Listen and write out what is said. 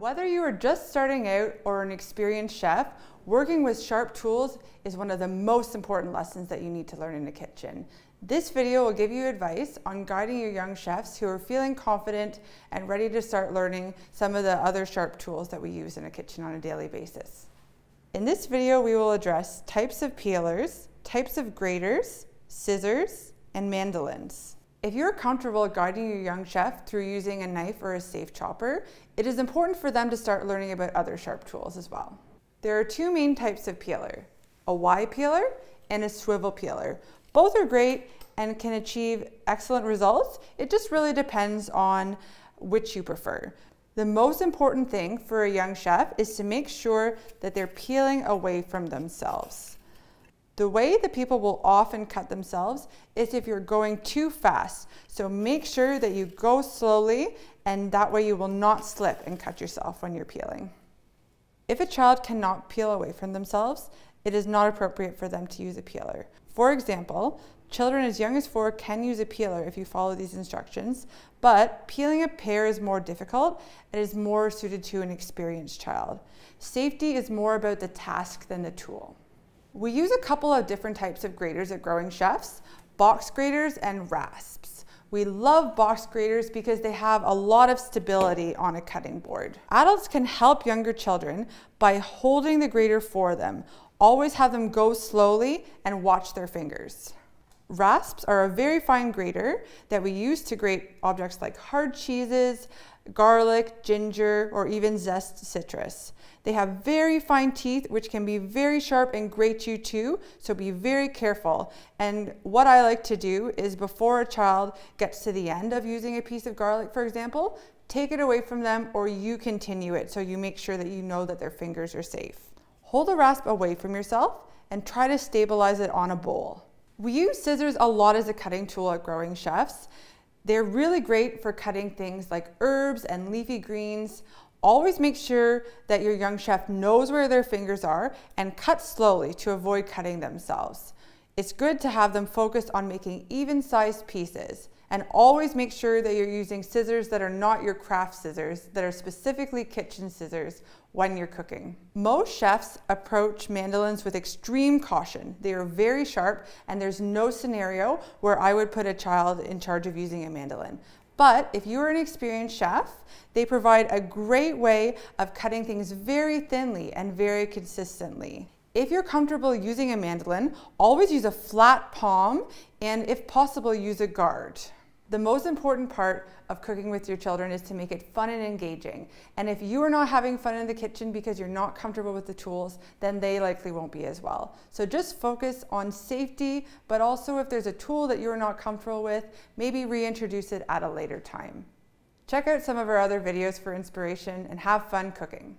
Whether you are just starting out or an experienced chef, working with sharp tools is one of the most important lessons that you need to learn in the kitchen. This video will give you advice on guiding your young chefs who are feeling confident and ready to start learning some of the other sharp tools that we use in a kitchen on a daily basis. In this video, we will address types of peelers, types of graters, scissors, and mandolins. If you're comfortable guiding your young chef through using a knife or a safe chopper, it is important for them to start learning about other sharp tools as well. There are two main types of peeler, a Y peeler and a swivel peeler. Both are great and can achieve excellent results. It just really depends on which you prefer. The most important thing for a young chef is to make sure that they're peeling away from themselves. The way that people will often cut themselves is if you're going too fast. So make sure that you go slowly and that way you will not slip and cut yourself when you're peeling. If a child cannot peel away from themselves, it is not appropriate for them to use a peeler. For example, children as young as four can use a peeler if you follow these instructions, but peeling a pear is more difficult and is more suited to an experienced child. Safety is more about the task than the tool. We use a couple of different types of graters at Growing Chefs, box graters and rasps. We love box graters because they have a lot of stability on a cutting board. Adults can help younger children by holding the grater for them. Always have them go slowly and watch their fingers. Rasps are a very fine grater that we use to grate objects like hard cheeses, garlic, ginger, or even zest citrus. They have very fine teeth, which can be very sharp and grate you too, so be very careful. And what I like to do is before a child gets to the end of using a piece of garlic, for example, take it away from them or you continue it so you make sure that you know that their fingers are safe. Hold a rasp away from yourself and try to stabilize it on a bowl. We use scissors a lot as a cutting tool at Growing Chefs. They're really great for cutting things like herbs and leafy greens. Always make sure that your young chef knows where their fingers are and cut slowly to avoid cutting themselves. It's good to have them focus on making even sized pieces and always make sure that you're using scissors that are not your craft scissors, that are specifically kitchen scissors when you're cooking. Most chefs approach mandolins with extreme caution. They are very sharp and there's no scenario where I would put a child in charge of using a mandolin. But if you're an experienced chef, they provide a great way of cutting things very thinly and very consistently. If you're comfortable using a mandolin, always use a flat palm and if possible, use a guard. The most important part of cooking with your children is to make it fun and engaging. And if you are not having fun in the kitchen because you're not comfortable with the tools, then they likely won't be as well. So just focus on safety, but also if there's a tool that you're not comfortable with, maybe reintroduce it at a later time. Check out some of our other videos for inspiration and have fun cooking.